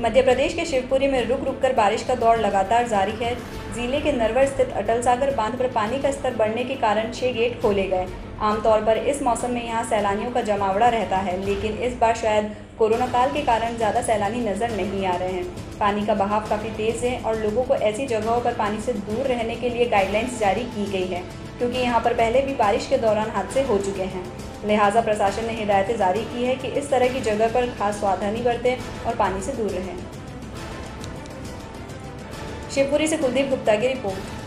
मध्य प्रदेश के शिवपुरी में रुक रुक कर बारिश का दौर लगातार जारी है। ज़िले के नरवर स्थित अटल सागर बाँध पर पानी का स्तर बढ़ने के कारण छह गेट खोले गए। आमतौर पर इस मौसम में यहाँ सैलानियों का जमावड़ा रहता है, लेकिन इस बार शायद कोरोना काल के कारण ज़्यादा सैलानी नज़र नहीं आ रहे हैं। पानी का बहाव काफ़ी तेज़ है और लोगों को ऐसी जगहों पर पानी से दूर रहने के लिए गाइडलाइंस जारी की गई है। क्योंकि यहाँ पर पहले भी बारिश के दौरान हादसे हो चुके हैं। लिहाजा प्रशासन ने हिदायतें जारी की है कि इस तरह की जगह पर खास सावधानी बरतें और पानी से दूर रहें। शिवपुरी से कुलदीप गुप्ता की रिपोर्ट।